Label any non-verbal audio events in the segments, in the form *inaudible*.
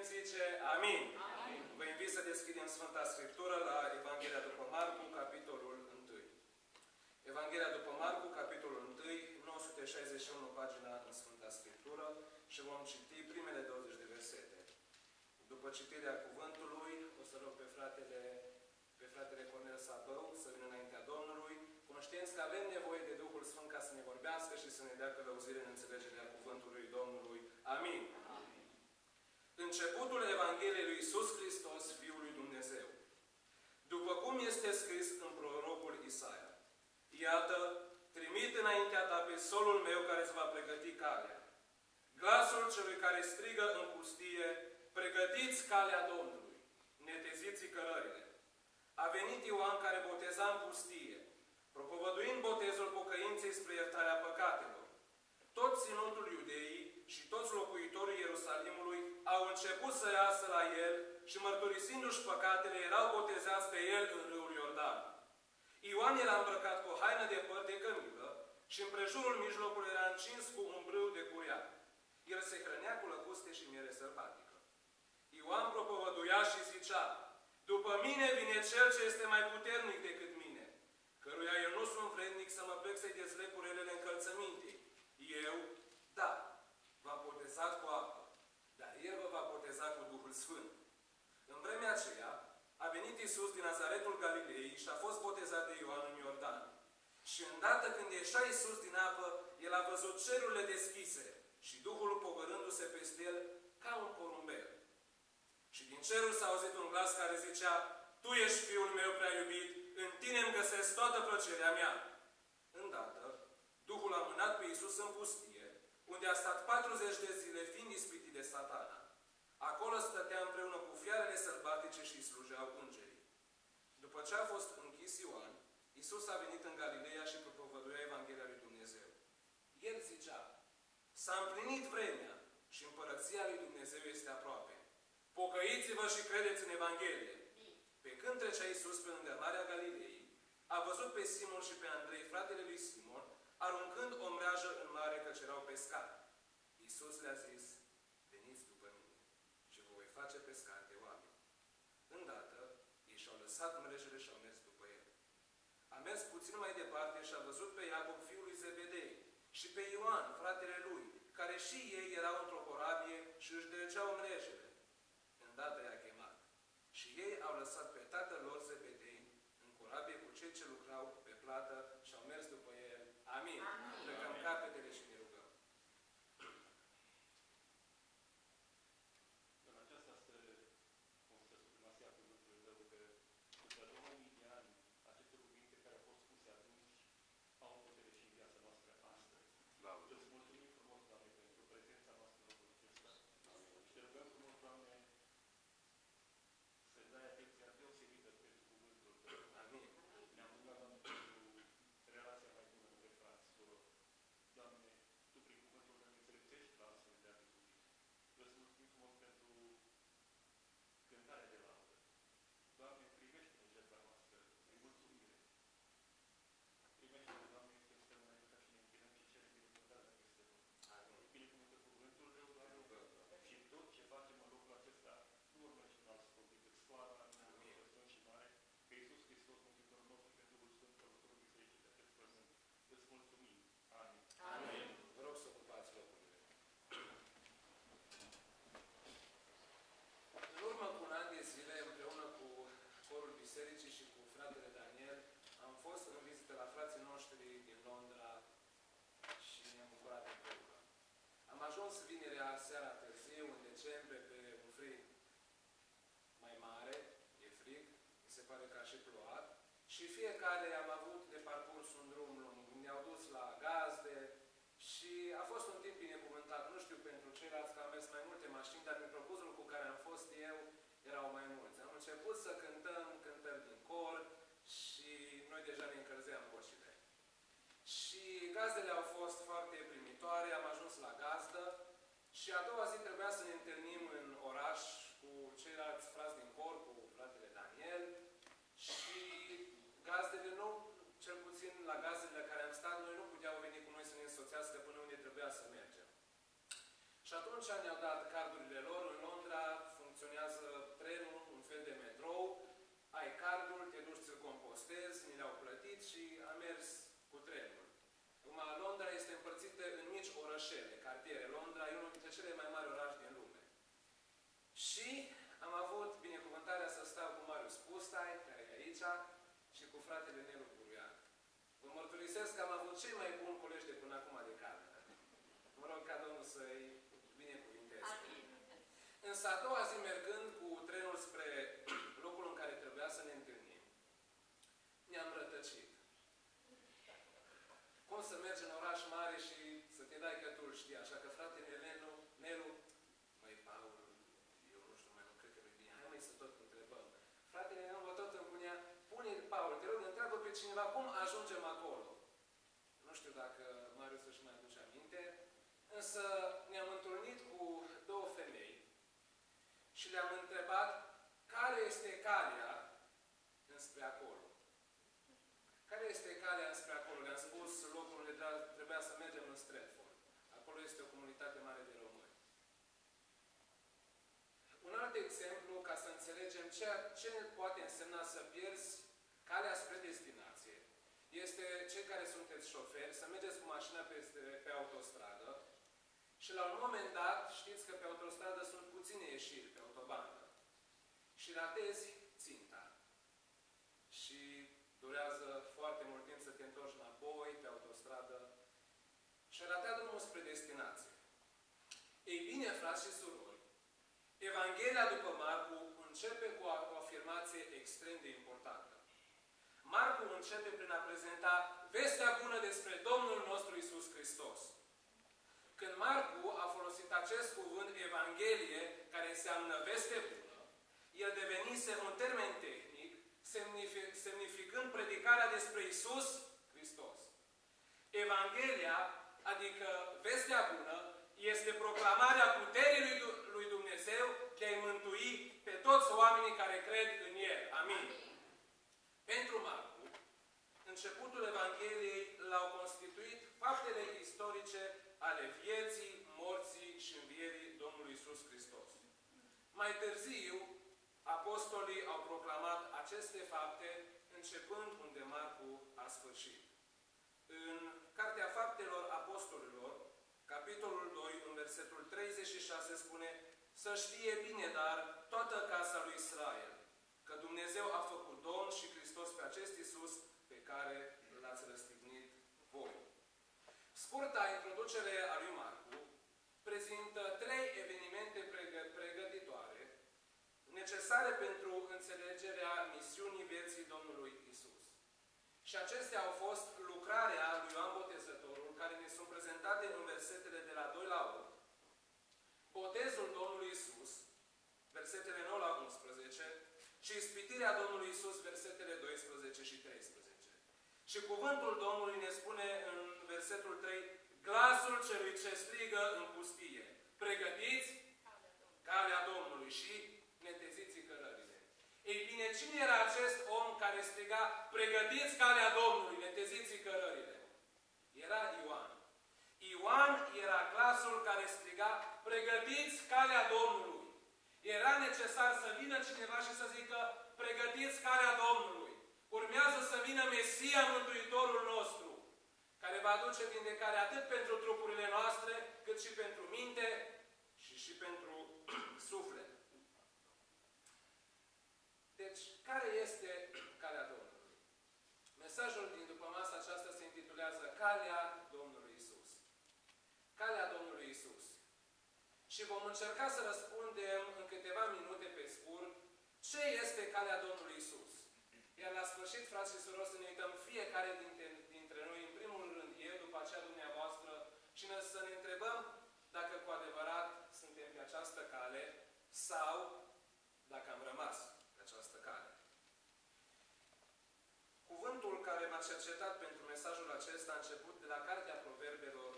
Putem zice Amin. Amin. Vă invit să deschidem Sfânta Scriptură la Evanghelia după Marcu, capitolul 1. Evanghelia după Marcu, capitolul 1, 961 pagina în Sfânta Scriptură și vom citi primele 20 de versete. După citirea cuvântului, o să rog pe fratele, pe fratele Cornel Sabău să vină înaintea Domnului, conștienți că avem nevoie de Duhul Sfânt ca să ne vorbească și să ne dea călăuzire în înțelegerea cuvântului Domnului. Amin. Amin. Începutul Evangheliei lui Iisus Hristos, Fiul lui Dumnezeu. După cum este scris în prorocul Isaia. Iată, trimit înaintea ta pe solul meu care îți va pregăti calea. Glasul celui care strigă în pustie, pregătiți calea Domnului, neteziți cărările. A venit Ioan care boteza în pustie, propovăduind botezul pocăinței spre iertarea păcatelor. Tot ținutul iudeii și toți locuitorii Ierusalimului au început să iasă la el și mărturisindu-și păcatele, erau botezați pe el în râul Iordan. Ioan era îmbrăcat cu o haină de păr de cămilă și împrejurul mijlocului era încins cu un brâu de curiac. El se hrănea cu lăcuste și miere sălbatică. Ioan propovăduia și zicea, După mine vine Cel ce este mai puternic decât mine, căruia eu nu sunt vrednic să mă plec să-i dezleg curelele încălțămintei. Eu, da, v-am botezat cu apă, dar El vă va boteza cu Duhul Sfânt. În vremea aceea, a venit Isus din Nazaretul Galilei și a fost botezat de Ioan în Iordan. Și îndată când ieșea Isus din apă, El a văzut cerurile deschise și Duhul pogărându-se peste El ca un porumbel. Și din cerul s-a auzit un glas care zicea, Tu ești Fiul meu prea iubit, în Tine îmi găsesc toată plăcerea mea. Îndată, Duhul a mânat pe Isus în pustie, unde a stat 40 de zile fiind ispitit de satana. Acolo stătea împreună cu fiarele sălbatice și îi slujeau îngerii. După ce a fost închis Ioan, Isus a venit în Galileea și propovăduia Evanghelia lui Dumnezeu. El zicea, s-a împlinit vremea și împărăția lui Dumnezeu este aproape. Pocăiți-vă și credeți în Evanghelie. Pe când trecea Iisus pe lângă Marea Galilei, a văzut pe Simon și pe Andrei, fratele lui Simon, aruncând o mreajă în mare căci erau pescari. Iisus le-a zis, veniți după mine și vă voi face pescari de oameni. Îndată, ei și-au lăsat mrejele și au mers după el. A mers puțin mai departe și a văzut pe Iacob, fiul lui Zebedei, și pe Ioan, fratele lui, care și ei erau într-o corabie și își deceau mrejele. Îndată i-a chemat. Și ei au lăsat pe tatăl lor Zebedei în corabie cu cei ce lucrau pe plată și au mers după el. Amin. Amin. Plecăm capetele și ne rugăm. În aceasta stă, cum stă supremația cuvântului tău, că după 2000 de ani, aceste cuvinte care au fost spuse atunci au putere și în viața noastră astăzi. Laudă. Îți mulțumim frumos, Doamne, pentru prezența noastră în locul acesta. Și te rugăm frumos, Doamne, să dai atenția deosebită pentru cuvântul Tău. Amin. Ne-am rugat, Doamne, pentru relația mai bună între frați, surori. Doamne, Tu prin cuvântul Tău ne înțelepțești la astfel de atitudini. Îți mulțumim frumos pentru cântarea de laudă. Doamne, primește-ne jertfa noastră prin mulțumire. Primește-ne, Doamne, este stămână ca și ne închinăm și cerem binecuvântarea peste noi. Amin. Binecuvântă cuvântul Tău, Doamne, și tot ce facem în locul acesta, nu urmește un alt scop decât slava în numele Sfânt și Mare, pe Iisus Hristos, Mântuitorul nostru și pe Duhul Sfânt, Părătorul Bisericii de acest pământ. Îți mulțumim. Amin. Amin. Vă rog să ocupați locurile. În urmă cu un an de zile, împreună cu corul bisericii și cu fratele Daniel, am fost în vizită la frații noștri din Londra și ne-am bucurat împreună. Am ajuns vinerea seara târziu, în decembrie, pe un frig mai mare, e frig, mi se pare că a și plouat, și fiecare am avut de parcurs un drum lung. Ne-au dus la gazde și a fost un timp binecuvântat. Nu știu pentru ceilalți că am mers mai multe mașini, dar microbuzul cu care am fost eu erau mai mulți. Am început să cântăm cântări din cor și noi deja ne încălzeam vocile. Și gazdele au fost foarte primitoare, am ajuns la gazdă și a doua zi trebuia să ne întâlnim Atunci ne-au dat cardurile lor. În Londra funcționează trenul, un fel de metrou. Ai cardul, te duci să-l compostezi, ni le-au plătit și am mers cu trenul. Acum, Londra este împărțită în mici orășele, cartiere. Londra e unul dintre cele mai mari orașe din lume. Și am avut binecuvântarea să stau cu Marius Pustai, care e aici, și cu fratele Nelu Buruian. Vă mărturisesc că am avut cei mai Însă a doua zi, mergând cu trenul spre *clears throat* locul în care trebuia să ne întâlnim, ne-am rătăcit. Cum să mergi în oraș mare și să te dai cătul, știi? Așa că fratele Nelu, Nelu măi, Paul, eu nu știu, mai nu cred că e bine. Hai mai să tot întrebăm. Fratele Nelu vă tot îmi punea, pune, Paul, te rog, întreabă pe cineva cum ajungem acolo. Nu știu dacă Marius își mai aduce aminte, însă ne-am întâlnit cu două femei și le-am întrebat care este calea înspre acolo. Care este calea înspre acolo? Le-am spus locul unde trebuia să mergem în Stratford. Acolo este o comunitate mare de români. Un alt exemplu, ca să înțelegem ce, ce poate însemna să pierzi calea spre destinație, este cei care sunteți șoferi, să mergeți cu mașina pe, pe autostradă și la un moment dat, știți că pe autostradă sunt puține ieșiri pe autobandă și ratezi ținta. Și durează foarte mult timp să te întorci înapoi pe autostradă și ratea drumul spre destinație. Ei bine, frați și surori, Evanghelia după Marcu începe cu o afirmație extrem de importantă. Marcu începe prin a prezenta vestea bună despre Domnul nostru Isus Hristos. Când Marcu a folosit acest cuvânt Evanghelie, care înseamnă veste bună, el devenise un termen tehnic, semnificând predicarea despre Isus Hristos. Evanghelia, adică vestea bună, este proclamarea puterii lui Dumnezeu de a-i mântui pe toți oamenii care cred în El. Amin. Pentru Marcu, începutul Evangheliei l-au constituit faptele istorice ale vieții, morții și învierii Domnului Isus Hristos. Mai târziu, apostolii au proclamat aceste fapte începând unde Marcu a sfârșit. În Cartea Faptelor Apostolilor, capitolul 2, în versetul 36 spune Să știe bine, dar toată casa lui Israel, că Dumnezeu a făcut Domn și Hristos pe acest Iisus pe care l-ați răstignit voi. Scurta introducere a lui Marcu prezintă necesare pentru înțelegerea misiunii vieții Domnului Isus. Și acestea au fost lucrarea lui Ioan Botezătorul, care ne sunt prezentate în versetele de la 2 la 8, botezul Domnului Isus, versetele 9 la 11, și ispitirea Domnului Isus, versetele 12 și 13. Și cuvântul Domnului ne spune în versetul 3, glasul celui ce strigă în pustie. Pregătiți calea Domnului și neteziți cărările. Ei bine, cine era acest om care striga, pregătiți calea Domnului, neteziți cărările? Era Ioan. Ioan era glasul care striga, pregătiți calea Domnului. Era necesar să vină cineva și să zică, pregătiți calea Domnului. Urmează să vină Mesia Mântuitorul nostru, care va aduce vindecare atât pentru trupurile noastre, cât și pentru minte și și pentru suflet. Deci, care este calea Domnului? Mesajul din după masa aceasta se intitulează Calea Domnului Isus. Calea Domnului Isus. Și vom încerca să răspundem în câteva minute pe scurt ce este calea Domnului Isus. Iar la sfârșit, frați și surori, să ne uităm fiecare dintre, dintre noi, în primul rând, eu, după aceea dumneavoastră, și ne, să ne întrebăm dacă cu adevărat suntem pe această cale sau dacă am rămas pe această cale. Cuvântul care m-a cercetat pentru mesajul acesta a început de la Cartea Proverbelor,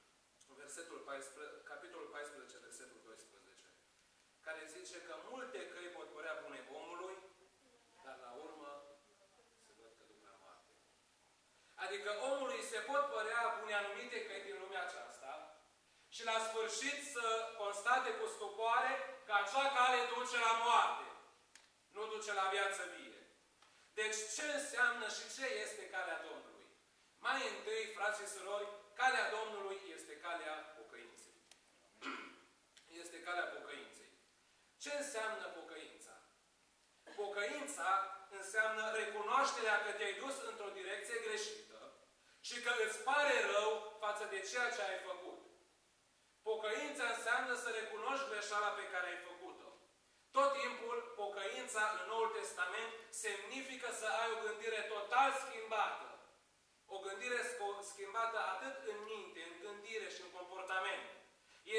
*clears throat* versetul 14, capitolul 14, versetul 12, care zice că multe căi pot părea bune omului, dar la urmă se văd că duc la moarte. Adică omului se pot părea bune anumite căi din lumea aceasta și la sfârșit să constate cu stupoare că acea cale duce la moarte, nu duce la viață vie. Deci ce înseamnă și ce este calea Domnului? Mai întâi, frați și surori, calea Domnului este calea pocăinței. *clears throat* Este calea pocăinței. Ce înseamnă pocăința? Pocăința înseamnă recunoașterea că te-ai dus într-o direcție greșită și că îți pare rău față de ceea ce ai făcut. Pocăința înseamnă să recunoști greșeala pe care ai făcut-o. Tot timpul, pocăința în Noul Testament semnifică să ai o gândire total schimbată. O gândire schimbată atât în minte, în gândire și în comportament.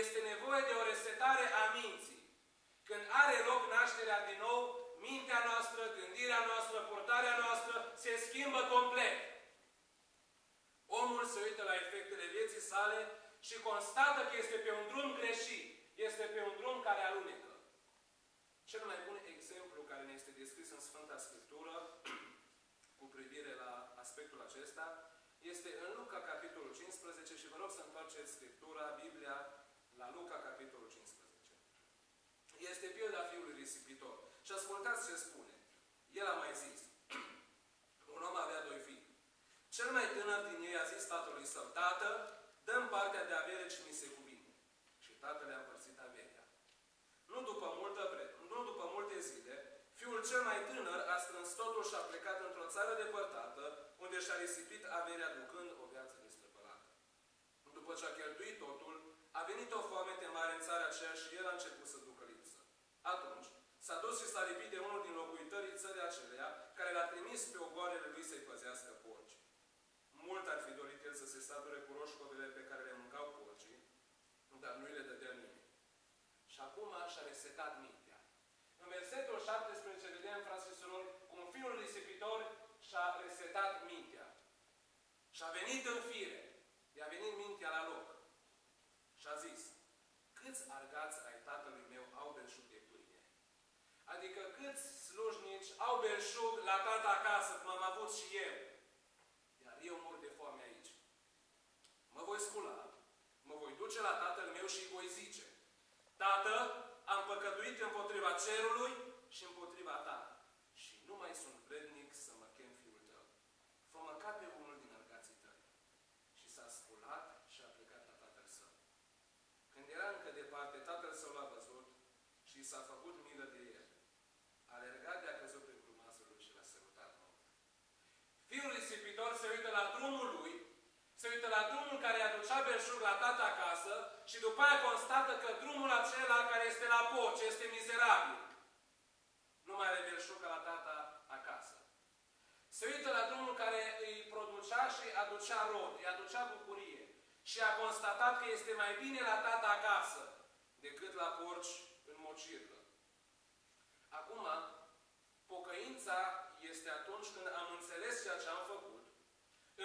Este nevoie de o resetare a minții. Când are loc nașterea din nou, mintea noastră, gândirea noastră, portarea noastră se schimbă complet. Omul se uită la efectele vieții sale și constată că este pe un drum greșit. Este pe un drum care alunecă. Cel mai bun exemplu care ne este descris în Sfânta Scriptură *clears throat* cu privire la aspectul acesta este în Luca, capitolul 15 și vă rog să întoarceți Scriptura, Biblia, la Luca, capitolul 15. Este pilda fiului risipitor. Și ascultați ce spune. El a mai zis. *clears throat* Un om avea doi fii. Cel mai tânăr din ei a zis tatălui său, Tată, dăm partea de avere ce mi se cuvine. Și tatăl a împărțit averea. Nu după multă vreme, nu după multe zile, fiul cel mai tânăr a strâns totul și a plecat într-o țară depărtată, unde și-a risipit averea ducând o viață despăpălată. După ce a cheltuit totul, a venit o foamete mare în țara aceea și el a început să ducă lipsă. Atunci, s-a dus și s-a lipit de unul din locuitorii țării aceleia, care l-a trimis pe ogoarele lui să-i păzească porci. Mult ar fi dorit el să se sature cu roșcovele pe care le mâncau porcii, dar nu le dădea nimeni. Și acum și-a resetat mintea. În versetul 17 vedem, frați și surori, cum fiul risipitor și-a resetat mintea. Și a venit în fire. I-a venit mintea la loc. Și a zis, câți argați ai tatălui meu au belșug de pâine? Adică câți slujnici au belșug la tata acasă, cum am avut și eu? Iar eu mor de foame aici. Mă voi scula, mă voi duce la tatăl meu și îi voi zice, Tată, am păcătuit împotriva cerului și împotriva ta. Și nu mai sunt vrednic să mă chem fiul tău. Fă măcar pe unul din argații tăi. Și s-a sculat și a plecat la tatăl său. Când era încă departe, tatăl său l-a văzut și s-a făcut milă de el. A alergat de a căzut pe grumazul lui și l-a sărutat mult. Fiul risipitor se uită la drumul lui, se uită la drumul care i-a ducea belșug la tata acasă și după aia constată că drumul acela care este la porci este mizerabil. Nu mai are belșug ca la tata acasă. Se uită la drumul care îi producea și aducea rod, îi aducea bucurie. Și a constatat că este mai bine la tata acasă decât la porci în mocirlă. Acum, pocăința este atunci când am înțeles ceea ce am făcut,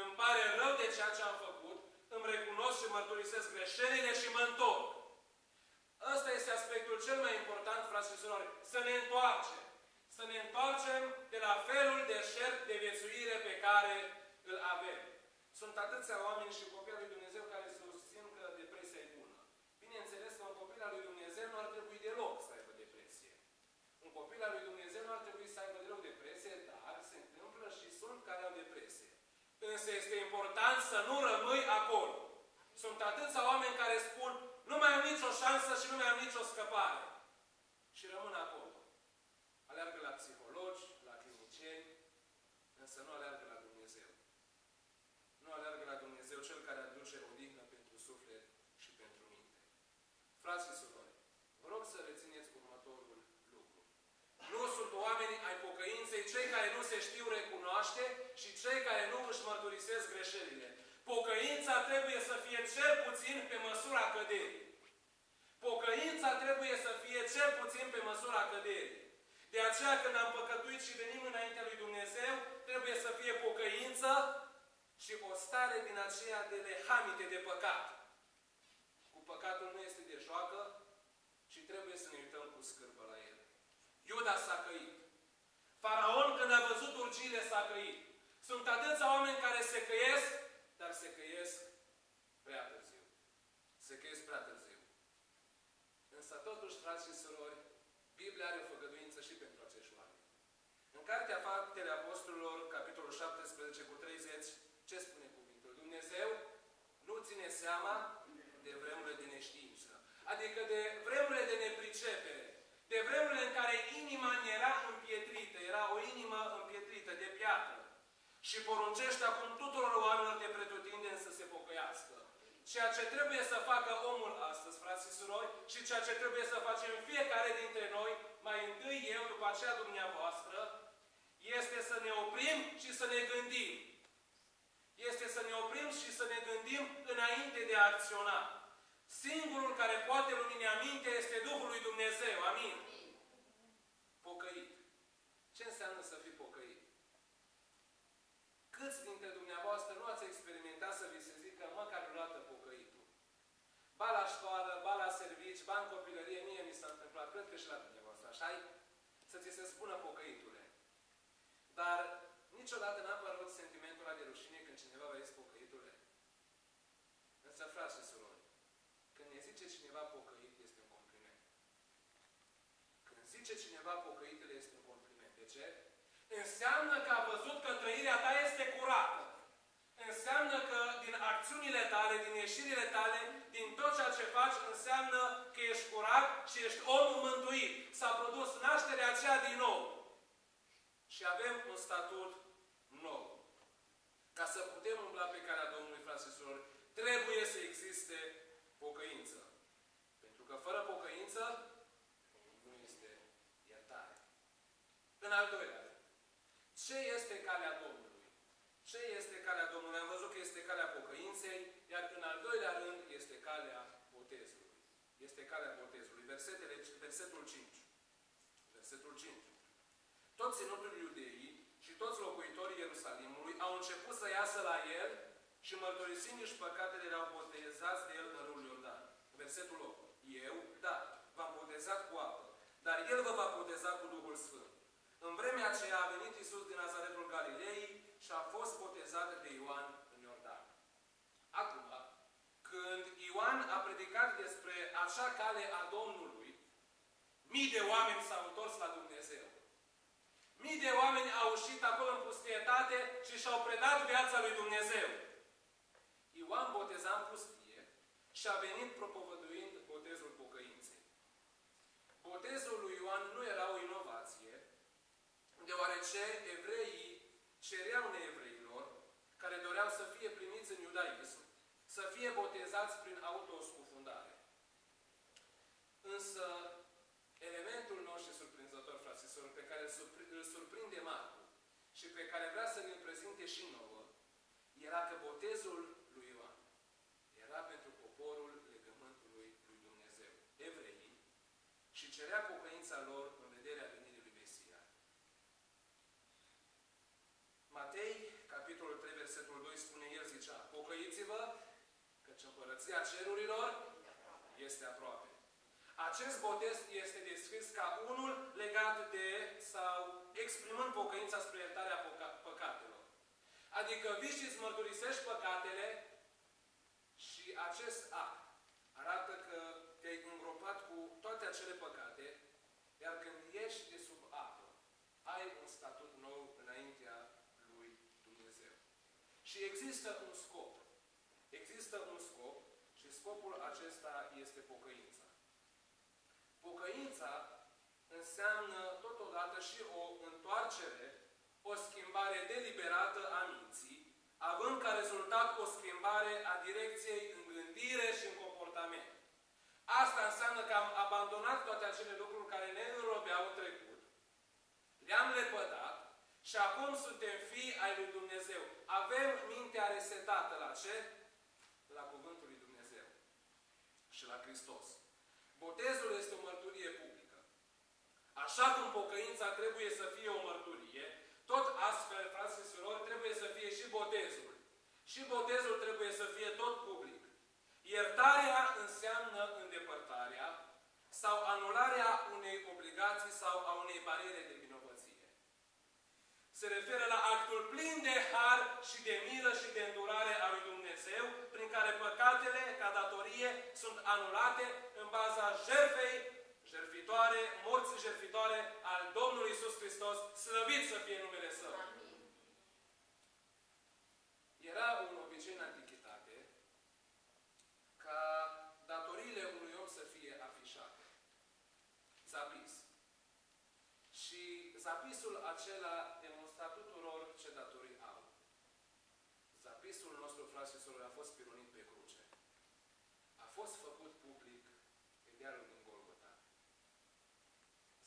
îmi pare rău de ceea ce am făcut, îmi recunosc și mărturisesc greșelile și mă întorc. Ăsta este aspectul cel mai important, frați și surori, să ne întoarcem. Să ne întoarcem de la felul de șert de viețuire pe care îl avem. Sunt atâția oameni și copii al lui Dumnezeu care susțin că depresia e bună. Bineînțeles că un copil al lui Dumnezeu nu ar trebui deloc să aibă depresie. Un copil al lui Dumnezeu nu ar trebui să aibă deloc depresie, dar se întâmplă și sunt care au depresie. Însă este important să nu rămâi acolo. Sunt atâția oameni care spun, nu mai am nicio șansă și nu mai am nicio scăpare. Și rămân acolo. Aleargă la psihologi, la clinicieni, însă nu aleargă la Dumnezeu. Nu aleargă la Dumnezeu cel care aduce odihnă pentru suflet și pentru minte. Frați și surori, vă rog să rețineți următorul lucru. Nu sunt oamenii ai pocăinței cei care nu se știu recunoaște și cei care nu își mărturisesc greșelile. Pocăința trebuie să fie cel puțin pe măsura căderii. Pocăința trebuie să fie cel puțin pe măsura căderii. De aceea când am păcătuit și venim înaintea lui Dumnezeu, trebuie să fie pocăință și o stare din aceea de lehamite de păcat. Cu păcatul nu este de joacă, ci trebuie să ne uităm cu scârbă la el. Iuda s-a căit. Faraon, când a văzut urgiile, s-a căit. Sunt atâția oameni care se căiesc, dar se căiesc prea târziu. Se căiesc prea târziu. Însă totuși, frați și surori, Biblia are o făgăduință și pentru acești oameni. În Cartea Faptele Apostolilor, capitolul 17 cu 30, ce spune cuvântul? Dumnezeu nu ține seama de vremurile de neștiință. Adică de vremurile de nepricepere. De vremurile în care inima ne era împietrită. Era o inimă împietrită de piatră. și poruncește acum tuturor oamenilor de pretutindeni să se pocăiască. Ceea ce trebuie să facă omul astăzi, frați și surori, și ceea ce trebuie să facem fiecare dintre noi, mai întâi eu, după aceea dumneavoastră, este să ne oprim și să ne gândim. Este să ne oprim și să ne gândim înainte de a acționa. Singurul care poate lumini minte este Duhul lui Dumnezeu. Amin. Pocăit. Ce înseamnă să fii pocăit? Câți dintre dumneavoastră nu ați experimentat să vi se zică măcar o dată pocăitul? Ba la școală, ba la servici, ba în copilărie, mie mi s-a întâmplat, cred că și la dumneavoastră, așa Să ți se spună pocăitule. Dar niciodată n-a apărut sentimentul ăla de rușine când cineva va zis pocăitule. Însă, frați și surori, când ne zice cineva pocăit, este un compliment. Când zice cineva pocăit, este un compliment. De ce? Înseamnă că a văzut că trăirea ta este curată. Înseamnă că din acțiunile tale, din ieșirile tale, din tot ceea ce faci, înseamnă că ești curat și ești omul mântuit. S-a produs nașterea aceea din nou. Și avem un statut nou. Ca să putem umbla pe calea Domnului, frați și surori, trebuie să existe pocăință. Pentru că fără pocăință nu este iertare. În al doilea rând, ce este calea Domnului? Ce este calea Domnului? Am văzut că este calea pocăinței, iar în al doilea rând este calea botezului. Este calea botezului. Versetele, versetul 5. Versetul 5. Toți ținutul iudeii și toți locuitorii Ierusalimului au început să iasă la el și mărturisind-și păcatele le-au botezați de el în râul Iordan. Versetul 8. Eu, da, v-am botezat cu apă, dar el vă va boteza cu Duhul Sfânt. În vremea aceea a venit Isus din Nazaretul Galilei și a fost botezat de Ioan în Iordan. Acum, când Ioan a predicat despre așa cale a Domnului, mii de oameni s-au întors la Dumnezeu. Mii de oameni au ieșit acolo în pustietate și și-au predat viața lui Dumnezeu. Ioan boteza în pustie și a venit propovăduind botezul pocăinței. Botezul lui Ioan nu era o inovație, deoarece evreii cereau neevreilor, care doreau să fie primiți în iudaism, să fie botezați prin autoscufundare. Însă, elementul nostru surprinzător, fraților, pe care îl surprinde Marcu și pe care vrea să ne prezinte și nouă, era că botezul lui Ioan era pentru poporul legământului lui Dumnezeu, evreii, și cerea pocăința lor în vederea venirii lui Mesia. Matei, capitolul 3, versetul 2, spune, el zicea, pocăiți-vă, căci împărăția cerurilor este aproape. Acest botez este descris ca unul legat de sau exprimând pocăința spre iertarea păcatelor. Adică vii și îți mărturisești păcatele și acest act arată că te-ai îngropat cu toate acele păcate, iar când ieși de sub apă, ai un statut nou înaintea lui Dumnezeu. Și există un scop. Există un scop și scopul acesta este pocăința. Pocăința înseamnă totodată și o întoarcere, o schimbare deliberată a minții, având ca rezultat o schimbare a direcției în gândire și în comportament. Asta înseamnă că am abandonat toate acele lucruri care ne înrobeau în trecut, le-am lepădat și acum suntem fii ai lui Dumnezeu. Avem mintea resetată la ce? La Cuvântul lui Dumnezeu și la Hristos. Botezul este o mărturie publică. Așa cum pocăința trebuie să fie o mărturie, tot astfel, frați și surori, trebuie să fie și botezul. Și botezul trebuie să fie tot public. Iertarea înseamnă îndepărtarea sau anularea unei obligații sau a unei bariere de vinovăție. Se referă la actul plin de har și de milă și de îndurare a lui Dumnezeu, prin care păcatele, ca datorie, sunt anulate în baza jertfei jertfitoare, morții jertfitoare al Domnului Isus Hristos, slăvit să fie numele Său. Era un obicei în antichitate ca datoriile unui om să fie afișate. Zapis. Și zapisul acela demonstra tuturor ce datorii au. Zapisul nostru, frate și sorori, a fost pironit pe cruce. A fost făcut public pe dealul din Golgota.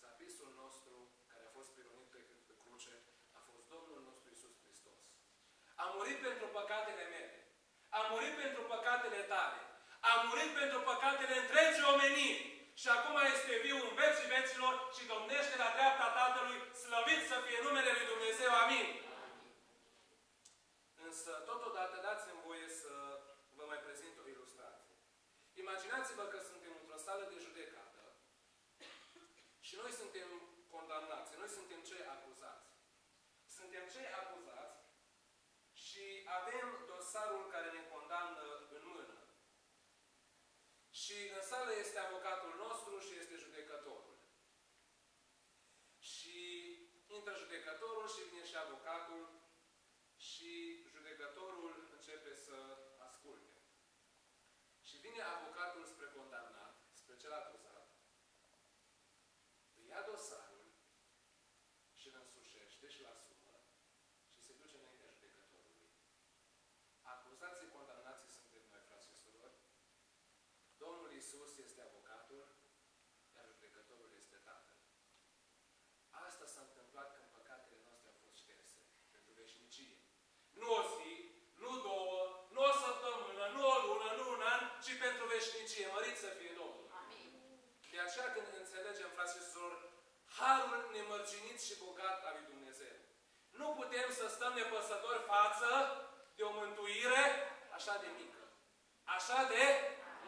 Zapisul nostru, care a fost pironit pe, pe cruce, a fost Domnul nostru Isus Hristos. A murit pentru păcatele mele. A murit pentru păcatele tale. A murit pentru păcatele întregii omeniri. Și acum este viu în vecii vecilor și domnește la dreapta Tatălui, slăvit să fie numele Lui Dumnezeu. Amin. Însă, totodată, dați-mi voie să vă mai prezint o ilustrație. Imaginați-vă că suntem într-o sală de judecată și noi suntem condamnați, noi suntem cei acuzați. Suntem cei acuzați și avem dosarul care ne condamnă în mână. Și în sală este avocatul nostru și este judecătorul. Și intră judecătorul și vine și avocatul și judecătorul începe să asculte. Și vine avocatul spre condamnat, spre cel acuzat, îi ia dosarul și îl însușește și îl asumă și se duce înaintea judecătorului. Acuzații condamnații suntem noi, frați și surori. Domnul Isus este avocatul, iar judecătorul este Tatăl. Asta s-a întâmplat când păcatele noastre au fost șterse pentru veșnicie. Nu o zi, nu două, nu o săptămână, nu o lună, nu un an, ci pentru veșnicie. Mărit să fie Domnul. Amin. De aceea când înțelegem, frați și surori, harul nemărginit și bogat al lui Dumnezeu. Nu putem să stăm nepăsători față de o mântuire așa de mică. Așa de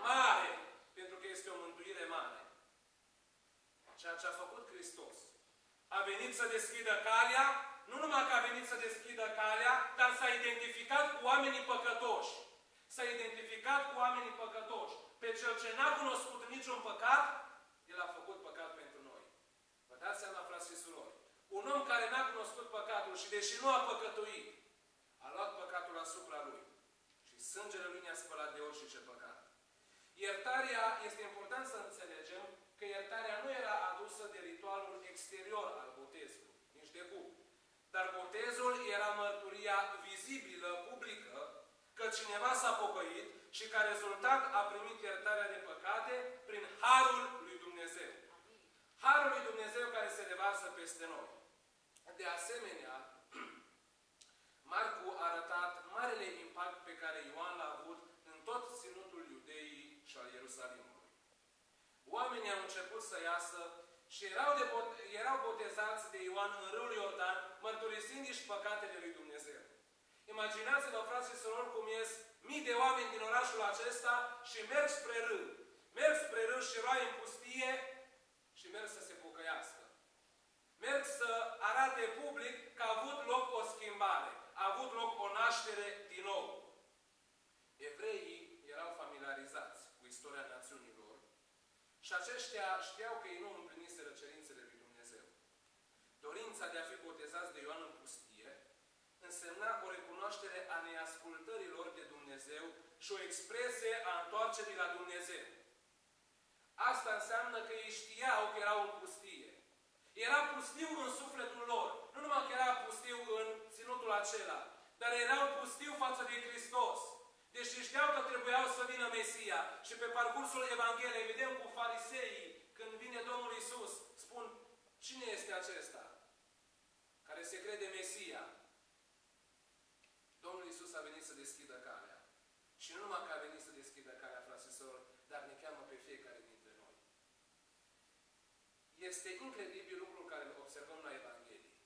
mare. Pentru că este o mântuire mare. Ceea ce a făcut Hristos. A venit să deschidă calea, nu numai că a venit să deschidă calea, dar s-a identificat cu oamenii păcătoși. S-a identificat cu oamenii păcătoși. Pe cel ce n-a cunoscut niciun păcat, el a făcut păcat pentru noi. Vă dați seama, frați și surori? Un om care n-a cunoscut păcatul și deși nu a păcătuit, a luat păcatul asupra lui. Și sângele lui ne-a spălat de orice păcat. Iertarea, este important să înțelegem că iertarea nu era adusă de ritualul exterior al botezului, nici de cum. Dar botezul era mărturia vizibilă, publică, că cineva s-a pocăit și ca rezultat a primit iertarea de păcate prin Harul lui Dumnezeu. Harul lui Dumnezeu care se revarsă peste noi. De asemenea, *clears throat* Marcu a arătat marele impact pe care Ioan l-a avut în tot ținutul Iudeii și al Ierusalimului. Oamenii au început să iasă și erau, de bot- erau botezați de Ioan în râul Iordan, mărturisindu-și păcatele lui Dumnezeu. Imaginați-vă, frați și surori, cum ies mii de oameni din orașul acesta și merg spre râu. Merg spre râu și roi în pustie și merg să se pocăiască. Merg să arate public că a avut loc o schimbare. A avut loc o naștere din nou. Evreii erau familiarizați cu istoria națiunilor și aceștia știau că ei nu împliniseră cerințele lui Dumnezeu. Dorința de a fi botezați de Ioan în pustie însemna o recunoaștere a neascultărilor de Dumnezeu și o expresie a întoarcerii la Dumnezeu. Asta înseamnă că ei știau că erau în pustie. Era pustiu în sufletul lor. Nu numai că era pustiu în ținutul acela, dar erau pustiu față de Hristos. Deci știau că trebuiau să vină Mesia. Și pe parcursul Evangheliei vedem cu fariseii, când vine Domnul Isus, spun, cine este acesta? Care se crede Mesia. Domnul Isus a venit să deschidă calea. Și nu numai că a venit să deschidă calea, frate și sorori, dar ne cheamă pe fiecare dintre noi. Este incredibil lucrul care îl observăm la Evanghelie.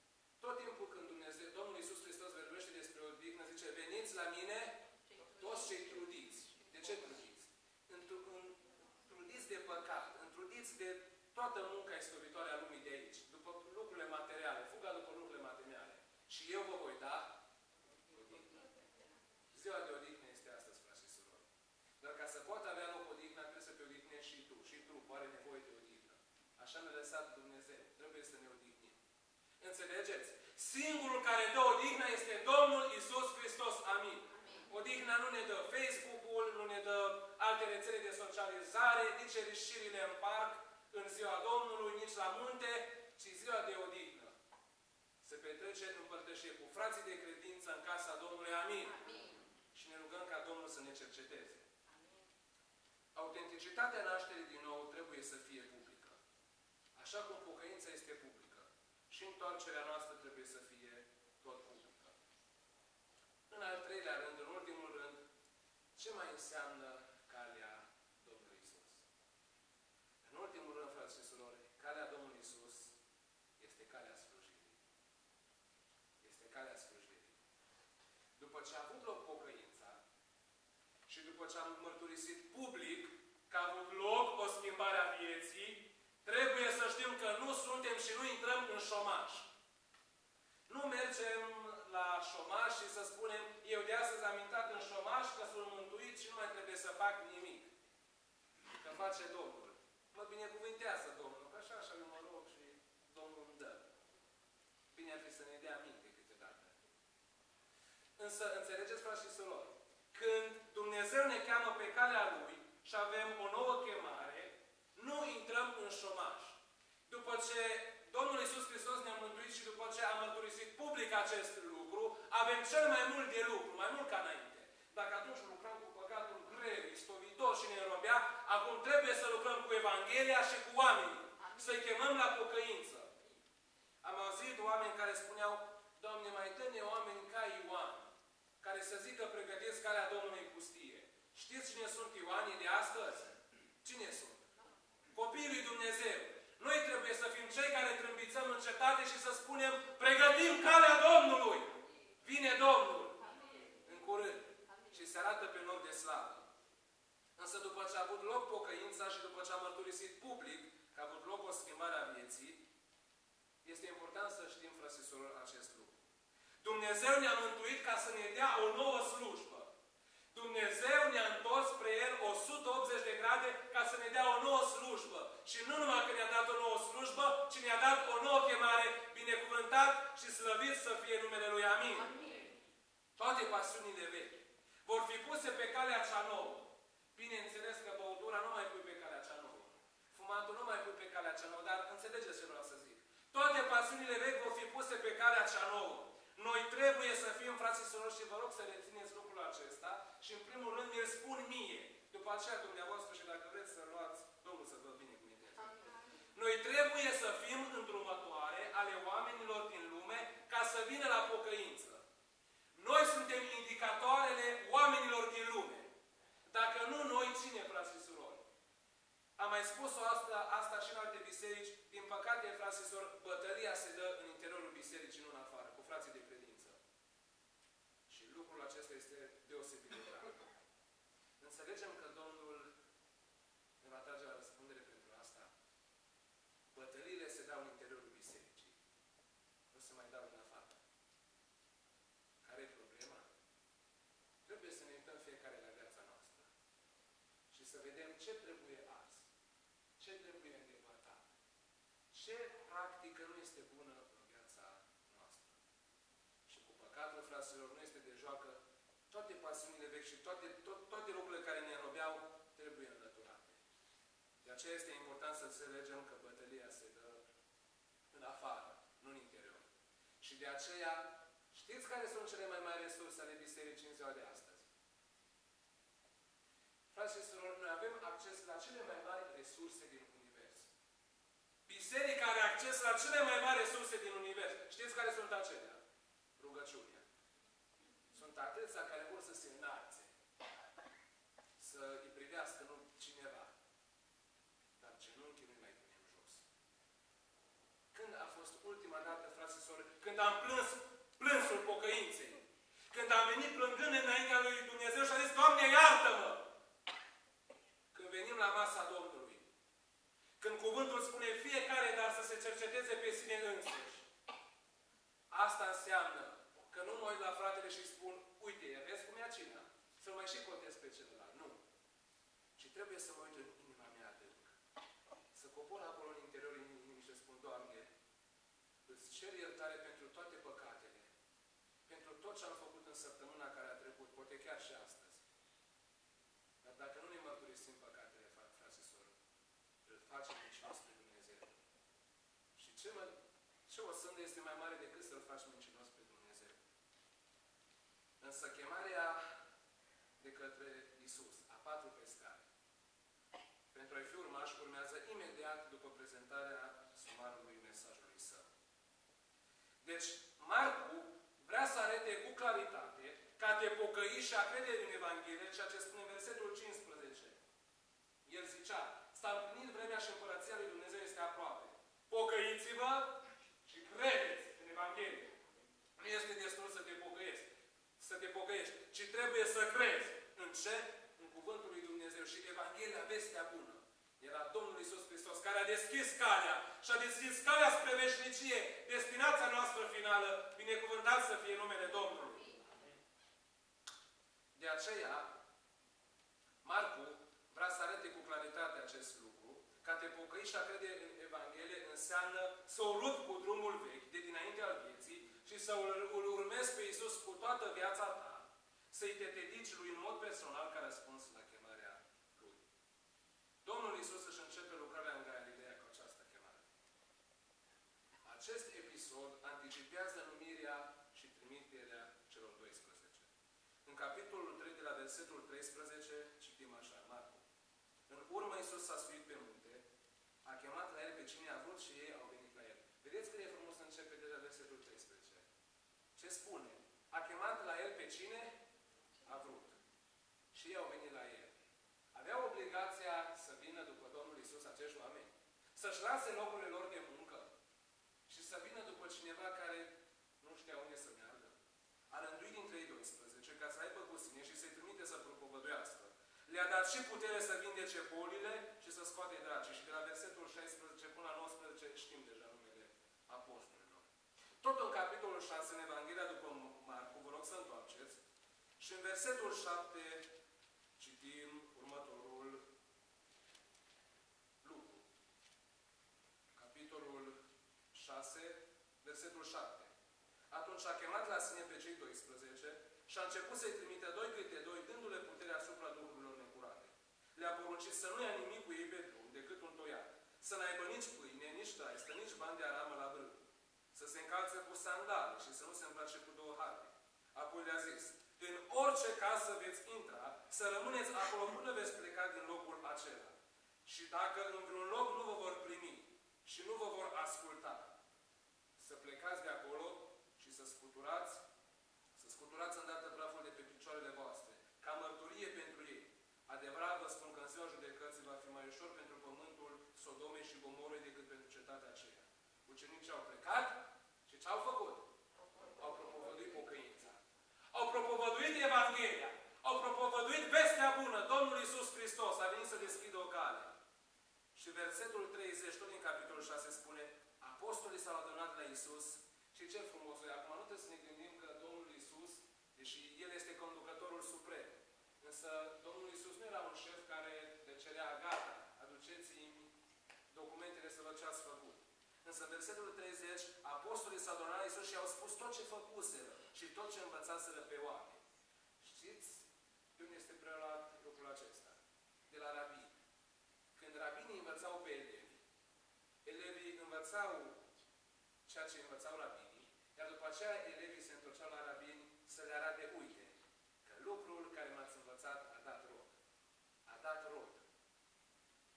Tot timpul când Dumnezeu, Domnul Isus Hristos vorbește despre o odihnă, zice, veniți la mine toți cei trudiți. De ce trudiți? Întru, în, trudiți de păcat, întrudiți de toată munca istovitoare a lumii de aici, după lucrurile materiale, fuga după lucrurile materiale. Și eu vă voi da odihnă. Ziua de odihnă este astăzi, frați și surori. Dar ca să poată avea loc odihnă, trebuie să te odihnești și tu. Și tu are nevoie de odihnă. Așa ne-a lăsat Dumnezeu. Trebuie să ne odihnim. Înțelegeți? Singurul care dă odihnă este Domnul Isus Hristos. Amin. Odihna nu ne dă Facebook-ul, nu ne dă alte rețele de socializare, nici ieșirile în parc, în ziua Domnului, nici la munte, ci ziua de odihnă. Se petrece în părtășie cu frații de credință în casa Domnului. Amin. Amin. și ne rugăm ca Domnul să ne cerceteze. Autenticitatea nașterii din nou trebuie să fie publică. Așa cum pocăința este publică. Și întoarcerea noastră trebuie să fie tot publică. În al treilea rând, în ultimul rând, ce mai înseamnă calea Domnului Isus? În ultimul rând, frați și surori, calea Domnului Isus este calea slujirii. Este calea slujirii. După ce a avut loc pocăința și după ce am mărturisit public că a avut loc o schimbare a vieții, trebuie să știm că nu suntem și nu intrăm în șomaj. Nu mergem la șomaj și să spunem, eu de astăzi am intrat în șomaj, că sunt mântuit și nu mai trebuie să fac nimic. Că face Domnul. Mă binecuvintează Domnul, că așa, așa eu mă rog și Domnul îmi dă. Bine ar fi să ne dea minte câteodată. Însă, înțelegeți, frați și surori, când Dumnezeu ne cheamă pe calea Lui și avem o nouă chemare, nu intrăm în șomaj. După ce Domnul Iisus Hristos ne-a mântuit și după ce am mărturisit public acest lucru, avem cel mai mult de lucru, mai mult ca înainte. Dacă atunci lucram cu păcatul greu, istovitor și ne robea, acum trebuie să lucrăm cu Evanghelia și cu oamenii. Să-i chemăm la pocăință. Am auzit oameni care spuneau, Doamne, mai dă-ne oameni ca Ioan, care să zică pregătesc calea Domnului pustie. Știți cine sunt Ioanii de astăzi? Cine sunt? Copiii lui Dumnezeu. Noi trebuie să fim cei care trâmbițăm în cetate și să spunem, pregătim calea Domnului. Vine Domnul. În curând. Și se arată pe nor de slavă. Însă după ce a avut loc pocăința și după ce a mărturisit public că a avut loc o schimbare a vieții, este important să știm, frăsisorul, acest lucru. Dumnezeu ne-a mântuit ca să ne dea o nouă slujbă. Dumnezeu ne-a întors spre El 180 de grade ca să ne dea o nouă slujbă. Și nu numai că ne-a dat o nouă slujbă, ci ne-a dat o nouă chemare, binecuvântat și slăvit să fie numele Lui. Amin. Amin. Toate pasiunile vechi vor fi puse pe calea cea nouă. Bineînțeles că băutura nu mai pui pe calea cea nouă. Fumatul nu mai pui pe calea cea nouă, dar înțelegeți ce vreau să zic. Toate pasiunile vechi vor fi puse pe calea cea nouă. Noi trebuie să fim frații surori și vă rog să rețineți lucrul acesta și în primul rând mi-l spun mie. După aceea dumneavoastră și dacă vreți să luați, Domnul să vă binecuvinteze. Noi trebuie să fim îndrumătoare ale oamenilor din lume ca să vină la pocăință. Noi suntem indicatoarele oamenilor din lume. Dacă nu noi, cine, frați și surori? Am mai spus-o asta, asta și în alte biserici. Din păcate, frați și surori, bătălia se dă în interiorul bisericii, nu în afară, cu frații de credință. Și lucrul acesta este deosebit de grav. Înțelegem că Domnul ne va trage la răspundere pentru asta. Bătăliile se dau în interiorul bisericii. Nu se mai dau în afară. Care e problema? Trebuie să ne uităm fiecare la viața noastră. Și să vedem ce trebuie ars. Ce trebuie îndepărtat. Ce practică nu este bună în viața noastră. Și cu păcatul, fraților, nu este de joacă. Toate pasiunile vechi și toate, tot, toate lucrurile care ne robeau trebuie înlăturate. De aceea este important să înțelegem că bătălia se dă în afară, nu în interior. Și de aceea, știți care sunt cele mai mari resurse ale bisericii în ziua de astăzi? Frați și surori, noi avem acces la cele mai mari resurse din univers. Biserica are acces la cele mai mari resurse din univers. Știți care sunt acelea? Rugăciunea. Sunt atâția care vor să se înalțe, să îi privească nu cineva, dar genunchii nu mai punem jos. Când a fost ultima dată, frați și surori, când am plâns plânsul pocăinței, când am venit plângând înaintea lui Dumnezeu și a zis, Doamne, iartă-mă! Când venim la masa Domnului, când cuvântul spune fiecare, dar să se cerceteze pe sine însuși, asta înseamnă că nu mă uit la fratele și spun, uite, vezi cum e cina? Să mai și contez pe celălalt. Nu. Și trebuie să mă uit în inima mea adânc. Să cobor acolo în interiorul inimii și să spun, Doamne, îți cer iertare pentru toate păcatele, pentru tot ce am făcut în săptămâna care a trecut, poate chiar și astăzi. Dar dacă nu ne mărturisim păcatele, fra- frați și soră, îl facem mincinos pe Dumnezeu. Și ce, mă, ce o sândă este mai mare decât să-L faci mincinos pe Dumnezeu? Însă chemarea prezentarea sumarului mesajului său. Deci, Marcu vrea să arete cu claritate ca te pocăi și a crede în Evanghelie, ceea ce spune versetul 15. El zicea, s-a împlinit vremea și împărăția lui Dumnezeu este aproape. Pocăiți-vă și credeți în Evanghelie. Nu este destul să te pocăiești, să te pocăiești, ci trebuie să crezi. În ce? În Cuvântul lui Dumnezeu. Și Evanghelia, vestea bună, era Domnul Isus Hristos, care a deschis calea și a deschis calea spre veșnicie, destinația noastră finală, binecuvântat să fie numele Domnului. De aceea, Marcu vrea să arate cu claritate acest lucru, ca te pocăi și a crede în Evanghelie înseamnă să o rup cu drumul vechi de dinainte al vieții și să îl urmezi pe Isus cu toată viața ta, să-i te dedici lui în mod personal ca răspuns la chemarea lui. Domnul Isus își începe lucrarea în Galileea cu această chemare. Acest episod anticipează numirea și trimiterea celor 12. În capitolul 3 de la versetul 13 citim așa, Marcu. În urmă Isus s-a suit pe munte, a chemat la el pe cine a vrut și ei au venit la el. Vedeți cât de frumos începe de la versetul 13. Ce spune? A chemat la el pe cine a vrut. Și ei au venit la el. Aveau obligația să vină după Domnul Isus acești oameni. Să-și lase locurile lor de muncă și să vină după cineva care nu știa unde să meargă. A rânduit dintre ei 12 ca să aibă cu sine și să-i trimite să propovăduiască. Le-a dat și putere să vindece bolile și să scoate dracii. Și de la versetul 16 până la 19 știm deja numele apostolilor. Tot în capitolul 6, în Evanghelia după Marcu, vă rog să întoarceți, și în versetul 7 citim următorul lucru. Capitolul 6, versetul 7. Atunci a chemat la sine pe cei 12 și a început să-i trimite doi câte doi, dându-le puterea asupra duhurilor necurate. Le-a poruncit să nu ia nimic cu ei pe drum, decât un toiat. Să n-aibă nici pâine, nici traistă, nici bani de aramă la brâu. Să se încalțe cu sandale și să nu se îmbrace cu două haine. Apoi le-a zis, în orice casă veți intra, să rămâneți acolo până veți pleca din locul acela. Și dacă în vreun loc nu vă vor primi și nu vă vor asculta, să plecați de acolo și să scuturați, să scuturați îndată praful de pe picioarele voastre, ca mărturie pentru ei. Adevărat vă spun că în ziua judecății va fi mai ușor pentru pământul Sodomei și Gomorei decât pentru cetatea aceea. Ucenicii au plecat și ce au făcut? Au propovăduit pocăința. Au propovăduit Evanghelia. Au propovăduit vestea bună. Domnul Isus Hristos a venit să deschidă o cale. Și versetul 30, tot din capitolul 6, spune Apostolii s-au adunat la Isus și ce frumos e. Acum nu trebuie să ne gândim că Domnul Isus, deși El este conducătorul suprem, însă Domnul Isus nu era un șef care le cerea gata, aduceți-mi documentele să văd ce ați făcut. Însă în versetul 30, apostolii s-au adunat la Isus și au spus tot ce făcuseră și tot ce învățaseră pe oameni. Știți de unde este preluat lucrul acesta? De la rabini. Când rabinii învățau pe elevi, elevii învățau ceea ce învățau rabinii, iar după aceea elevii se întorceau la rabini să le arate, uite, că lucrul care m-ați învățat a dat rod. A dat rod.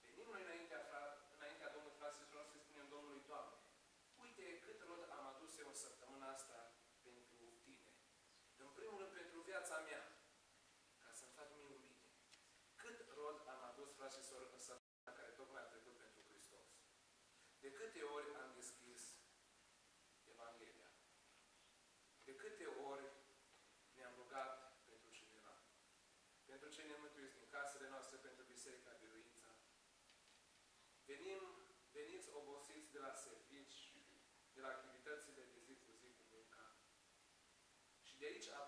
Venim noi înaintea, fra- înaintea Domnului fraților să spunem Domnului, Doamne, uite cât rod am adus eu în săptămâna asta pentru Tine. În primul rând pentru viața mea, ca să-mi fac mie un bine. Cât rod am adus, fraților, în săptămâna care tocmai a trecut pentru Hristos. De câte ori am deschis Evanghelia? De câte ori ne-am rugat pentru cineva? Pentru cei nemântuiți din casele noastre, pentru Biserica Biruința. Venim, veniți obosiți de la servici, de la activitățile de zi cu zi cu munca. Și de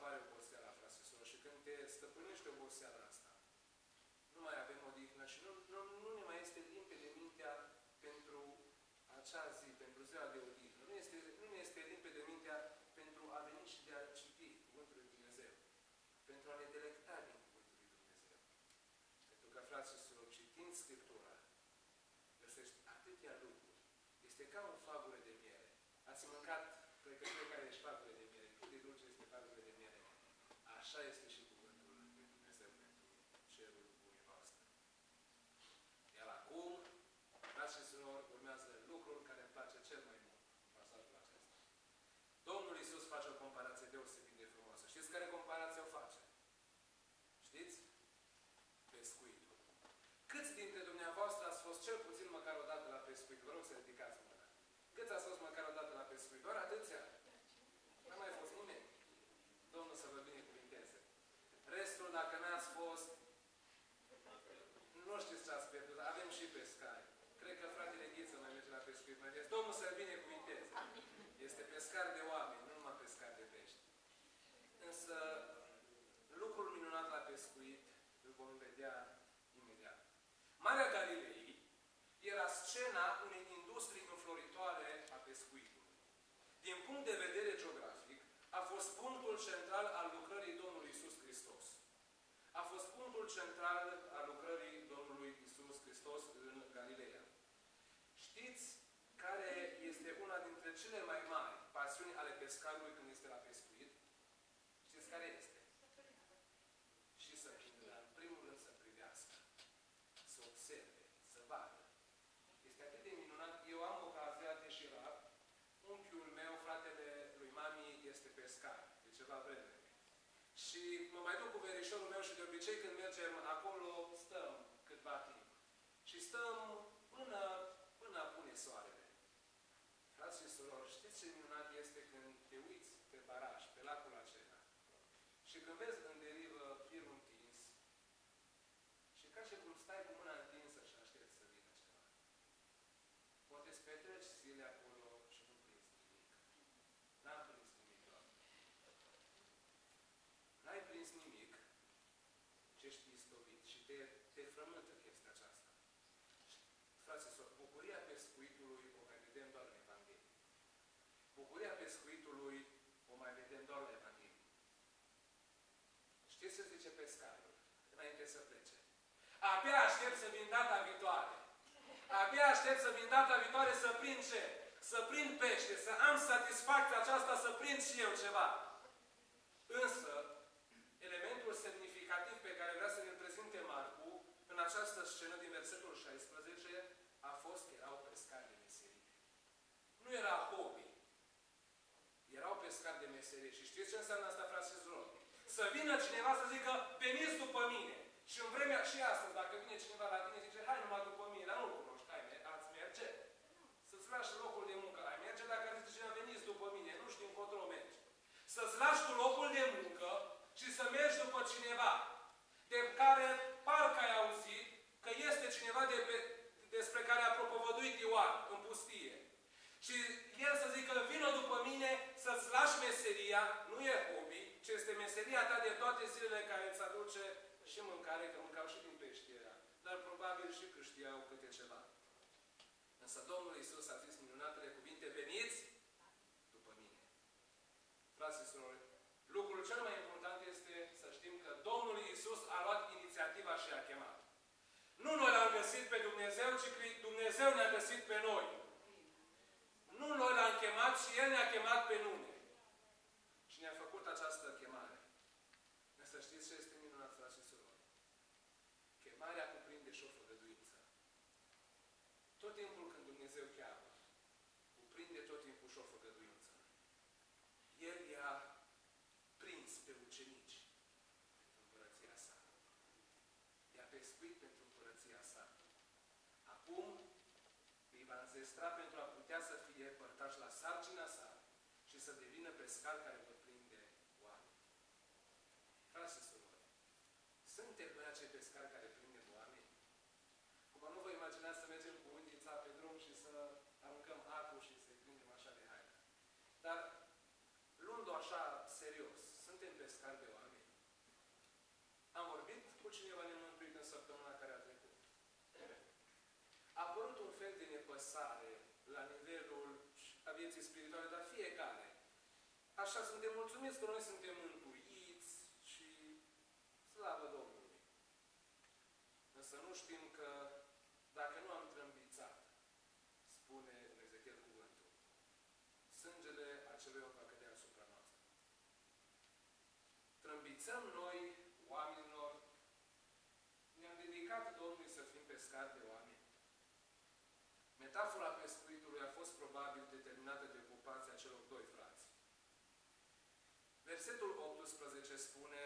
Așa este și cuvântul lui Dumnezeu pentru cerul lumii noastre. Iar acum, frați și urmează lucrul care îmi place cel mai mult în pasajul acesta. Domnul Isus face o comparație deosebit de frumoasă. Știți care comparație o face? Știți? Pescuitul. Câți dintre dumneavoastră ați fost cel puțin măcar o dată la pescuit? Vă rog să ridicați mâna. Câți ați fost măcar o dată la pescuit? Doar atâția. Domnul să-l binecuvinteze. Este pescar de oameni, nu numai pescar de pești. Însă, lucrul minunat la pescuit îl vom vedea imediat. Marea Galilei era scena unei industrii înfloritoare a pescuitului. Din punct de vedere geografic, a fost punctul central al lucrării Domnului Isus Hristos. A fost punctul central al lucrării Domnului Isus Hristos în Galileea. Știți care este una dintre cele mai mari pasiuni ale pescarului când este la pescuit? Știți care este? Și să prindă, dar în primul rând să privească, să observe, să vadă. Este atât de minunat. Eu am ocazia, deși rar, unchiul meu, fratele lui mami, este pescar de ceva vreme. Și mă mai duc cu verișorul meu și de obicei când mergem acolo, stăm câtva timp. Și stăm până, până apune soarele. Frați și surori, știți ce minunat este când te uiți pe baraj, pe lacul acela. Și când vezi în derivă firul întins, și ca și cum stai cu mâna întinsă și aștepți să vină ceva. Poate îți petreci zile acolo și nu prinzi nimic. N-am prins nimic, Doamne. N-ai prins nimic ce ești istovit și te, te frământă chestia aceasta. Frații și sorți, bucuria pescuitului o mai vedem doar în Evanghelie. Bucuria pescuitului o mai vedem doar în Evanghelie. Știți ce zice pescarul înainte să plece? Abia aștept să vin data viitoare. Abia aștept să vin data viitoare să prind ce? Să prind pește, să am satisfacția aceasta să prind și eu ceva. Însă, elementul semnificativ pe care vrea să ne prezinte Marcu în această scenă din versetul 16 a fost că erau pescari de meserie. Nu era hobby. Erau pescari de meserie. Și știți ce înseamnă asta, frați și surori? Să vină cineva să zică, veniți după mine. Și în vremea și astăzi, dacă vine cineva la tine, zice, hai numai după mine, dar nu-l cunoști, hai, ați merge? Să-ți lași locul de muncă, ai merge dacă ar zice cineva, veniți după mine, nu știu încotro mergi. Să-ți lași tu locul de muncă și să mergi după cineva de care parcă ai auzit că este cineva de pe, despre care a propovăduit Ioan în pustie. Și el să zică, vină după mine să-ți lași meseria, nu e hobby, ci este meseria ta de toate zilele care îți aduce și mâncare, că mâncau și din peștiera, dar probabil și câștiau câte ceva. Însă Domnul Isus a zis minunatele cuvinte, veniți după mine. Frați și surori, lucrul cel mai important este să știm că Domnul Isus a luat inițiativa și a chemat. Nu noi l-am găsit pe Dumnezeu, ci Dumnezeu ne-a găsit pe noi. Nu noi l-am chemat și El ne-a chemat pe nume. Și ne-a făcut această chemare. Să știți ce este minunat, frați și surori. Chemarea cuprinde și o făgăduință. Tot timpul când Dumnezeu cheamă, cuprinde tot timpul și o făgăduință. El i-a prins pe ucenici pentru împărăția sa. I-a pescuit pentru împărăția sa. Acum îi va înzestra pentru a putea să fie părtași la sarcina sa și să devină pescar care vor prinde oameni. Frați și surori, suntem noi acei pescari care prindem oameni? Acum nu vă imaginați să mergem cu undița pe drum și să aruncăm acul și să-i prindem așa de haine. Dar, luând-o așa serios, suntem pescari de oameni. Am vorbit cu cineva nemântuit în săptămâna care a trecut. A apărut un fel de nepăsare la nivelul a vieții spirituale, dar fiecare. Așa suntem mulțumiți că noi suntem mântuiți și slavă Domnului. Însă nu știm că dacă nu am trâmbițat, spune în Ezechiel cuvântul, sângele acelui om va cădea asupra noastră. Trâmbițăm noi, oamenilor, ne-am dedicat Domnului să fim pescari de oameni. Metafora pescuitului versetul 18 spune,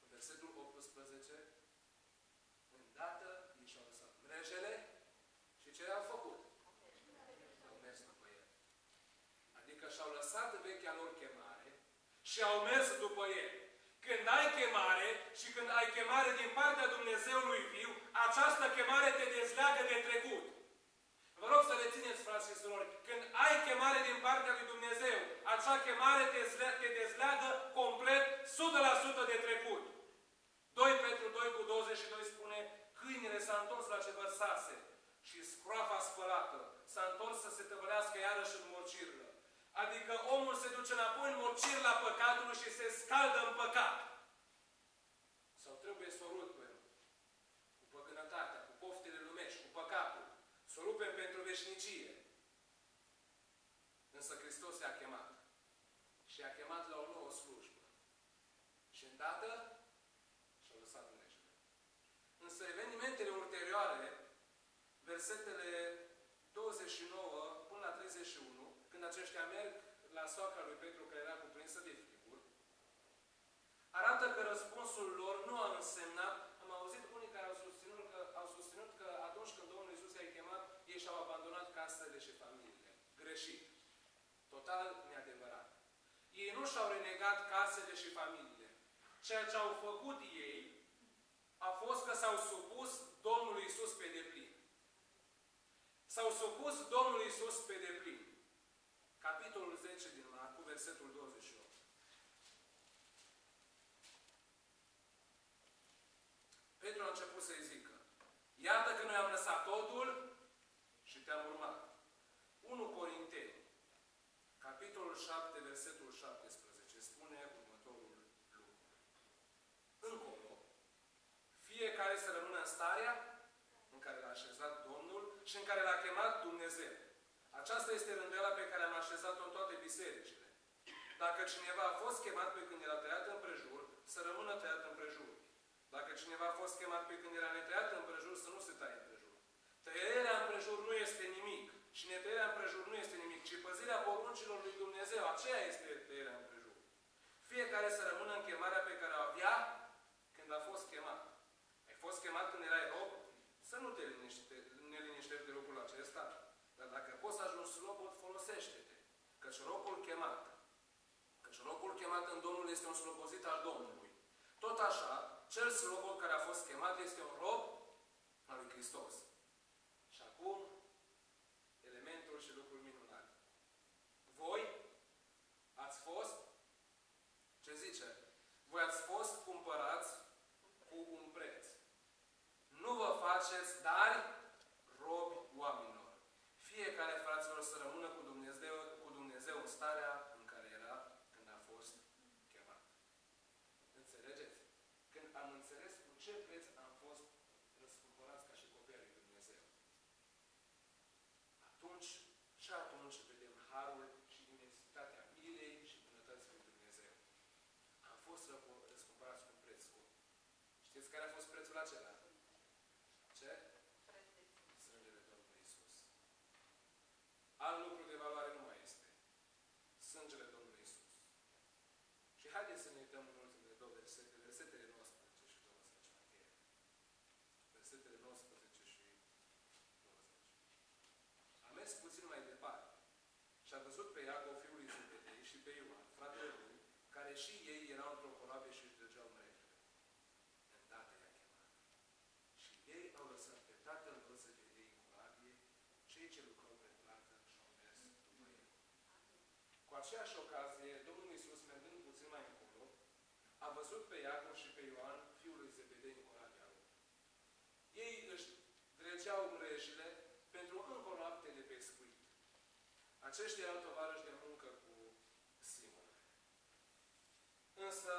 în versetul 18, îndată ei și-au lăsat mrejele și ce au făcut? Au mers după el. Adică și-au lăsat vechea lor chemare și au mers după el. Când ai chemare și când ai chemare din partea Dumnezeului viu, această chemare te dezleagă de trecut. Vă rog să rețineți, frați și surori, când ai chemare din partea lui Dumnezeu, acea chemare te, te dezleagă complet 100% de trecut. 2 pentru 2 cu 22 spune, câinile s-a întors la ce vărsase și scroafa spălată s-a întors să se tăvălească iarăși în morcirlă. Adică omul se duce înapoi în morcirla păcatului și se scaldă în păcat. Sau trebuie să o rupem cu păgânătatea, cu poftele lumești, cu păcatul. Să o rupem pentru veșnicie. Însă Hristos i-a chemat. Și i-a chemat la o nouă slujbă. Și îndată și-a lăsat regele. Însă evenimentele ulterioare, versetele 29 până la 31, când aceștia merg la soacra lui Petru, care era cuprinsă de figur, arată că răspunsul lor nu a însemnat, am auzit unii care au susținut că, au susținut că atunci când Domnul Iisus i-a chemat, ei și-au abandonat casele și familiile. Greșit. Total neadevărat. Ei nu și-au renegat casele și familiile. Ceea ce au făcut ei a fost că s-au supus Domnului Iisus pe deplin. S-au supus Domnului Iisus pe deplin. Capitolul 10 din Marcu, versetul 28. Petru a început să-i zică, iată că noi am lăsat totul și te-am urmat. 1 Corinteni, capitolul 7, versetul 17, spune următorul lucru. Încolo, fiecare să rămână în starea în care l-a așezat Domnul și în care l-a chemat Dumnezeu. Aceasta este rânduiala pe care am așezat-o în toate bisericile. Dacă cineva a fost chemat pe când era tăiat împrejur, să rămână tăiat împrejur. Dacă cineva a fost chemat pe când era netăiat împrejur, să nu se taie împrejur. Tăierea împrejur nu este nimic. Și netăierea împrejur nu este nimic, ci păzirea poruncilor lui Dumnezeu. Aceea este tăierea împrejur. Fiecare să rămână în chemarea pe care o avea când a fost chemat. Ai fost chemat când erai rob? Să nu te liniștești de lucrul acesta. Dar dacă poți să ajungi slobod, folosește-te. Căci robul chemat, căci robul chemat în Domnul este un slobozit al Domnului. Tot așa, cel slobod care a fost chemat este un rob al lui Hristos. Și acum, elementul și lucrul minunat. Voi ați fost, ce zice? Voi ați fost cumpărați cu un preț. Nu vă faceți dari robi oamenilor. Fiecare, fraților, să rămână cu Dumnezeu, cu Dumnezeu în starea în care era când a fost chemat. Înțelegeți? Când am înțeles cu ce preț am fost răscumpărați ca și copii ai lui Dumnezeu. Atunci, și atunci vedem harul și imensitatea milei și bunătății lui Dumnezeu. Am fost răscumpărați cu un preț scump. Știți care a fost prețul acela? Ce? Sângele Domnului Isus. Alt lucru de valoare nu mai este. Sângele Domnului Isus. Și haideți să ne uităm în ultimele două versete, versetele 19 și 20 încheie. Versetele 19 și 20. A mers puțin mai departe și a văzut pe Iacov, fiul lui Zebedei, și pe Ioan, fratele lui, care și ei erau într-o corabie și își dăgeau mrejele. Îndată i-a chemat. Și ei au lăsat pe tatăl lor să vedea în corabie, cei ce lucrau pe plată și-au mers după el. Cu aceeași ocazie, Domnul Iisus, mergând puțin mai încolo, a văzut pe Iacov și pe Ioan, fiul lui Zebedei, în corabia lor. Ei își dregeau mrejile pentru încă o noapte de pescuit. Aceștia erau tovarăși de muncă cu Simon. Însă,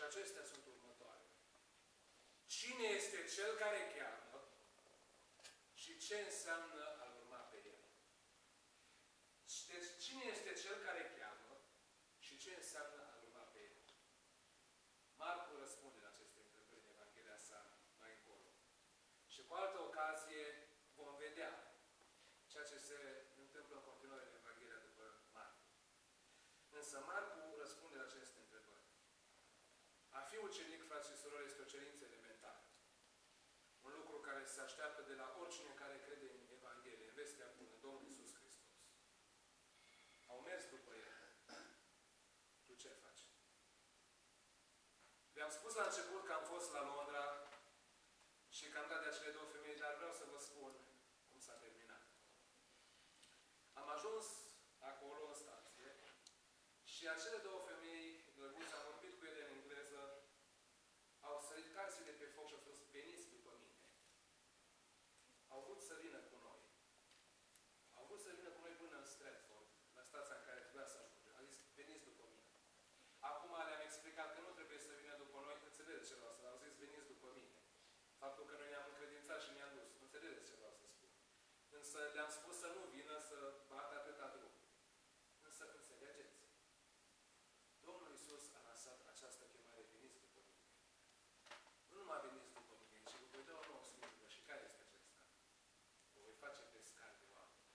Și acestea sunt următoarele. Cine este cel care cheamă și ce înseamnă a urma pe el? Deci, cine este cel care cheamă și ce înseamnă a urma pe el? Marcu răspunde la aceste întrebări în Evanghelia sa mai încolo. Și cu altă ocazie vom vedea ceea ce se întâmplă în continuare în Evanghelia după Marcu. Însă Marcu ucenic, frați și surori, este o cerință elementară. Un lucru care se așteaptă de la oricine care crede în Evanghelie, în vestea bună, Domnul Iisus Hristos. Au mers după El. Tu ce faci? Vi-am spus la început că am fost la Londra și că am dat de acele două femei, dar vreau să vă spun cum s-a terminat. Am ajuns acolo în stație și acele două femei drăguțe, am vorbit cu ele în engleză, au sărit casele de pe foc și au spus, veniți după mine. Au vrut să vină cu noi. Au vrut să vină cu noi până în Stratford, la stația în care trebuia să ajungem. A zis, veniți după mine. Acum le-am explicat că nu trebuie să vină după noi, înțelegeți ce vreau să Au zis, veniți după mine. Faptul că noi ne-am încredințat și ne-am dus. Înțelegeți ce vreau să spun. Însă le-am spus să nu vină să bată atâta drum. Însă înțelegeți. Domnul Iisus a lansat această chemare, veniți după mine. Nu numai veniți după mine, ci vă voi da o nouă slujbă. Și care este acesta? Vă voi face pescari de oameni.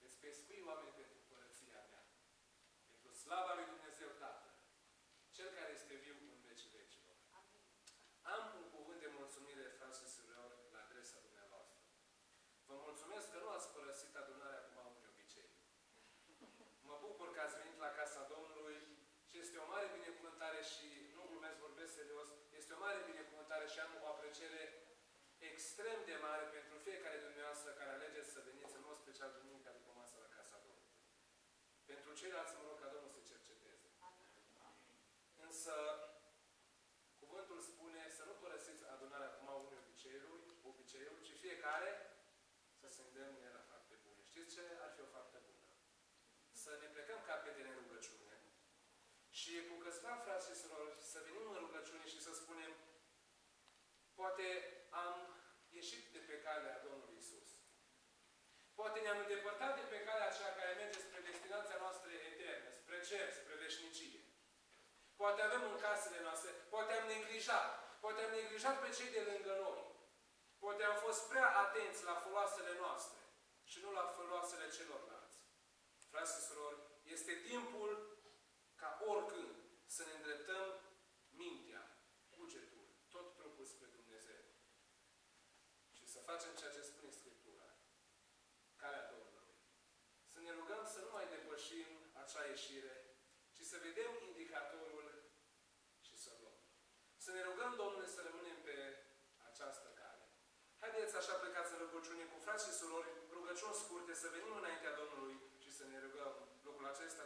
Veți pescui oameni pentru părăția mea. Pentru slava lui Dumnezeu Tatăl. Cel care este viu în vecii vecilor. Am un cuvânt de mulțumire, frați și surori, la adresa dumneavoastră. Vă mulțumesc că nu ați părăsit adunarea cum am un obicei. Mă bucur că ați venit la casa Domnului și este o mare binecuvântare și, nu glumesc, vorbesc serios, este o mare binecuvântare și am o apreciere extrem de mare pentru fiecare dumneavoastră care alegeți să veniți în mod special duminica după masă la casa Domnului. Pentru ceilalți mă rog ca Domnul să cerceteze. Însă, cuvântul spune să nu părăsiți adunarea cum au unii obiceiul, obiceiul, ci fiecare să se îndemne la fapte bune. Știți ce ar fi o faptă bună? Să ne plecăm capetele în rugăciune și cu câțiva frați și surori să venim în rugăciune și să spunem poate am ieșit de pe calea Domnului Isus. Poate ne-am îndepărtat de pe calea aceea care merge spre destinația noastră eternă, spre cer, spre veșnicie. Poate avem în casele noastre, poate am neglijat, poate am neglijat pe cei de lângă noi. Poate am fost prea atenți la foloasele noastre și nu la foloasele celorlalți. Frați și surori, este timpul ca oricând să ne îndreptăm mintea, cugetul, tot trupul spre Dumnezeu. Și să facem ceea ce spune Scriptura. Calea Domnului. Să ne rugăm să nu mai depășim acea ieșire, ci să vedem indicatorul și să luăm. Să ne rugăm Domnului să rămânem pe această cale. Haideți așa plecați în rugăciune cu frați și surori, rugăciuni scurte, să venim înaintea Domnului și să ne rugăm lucrul acesta.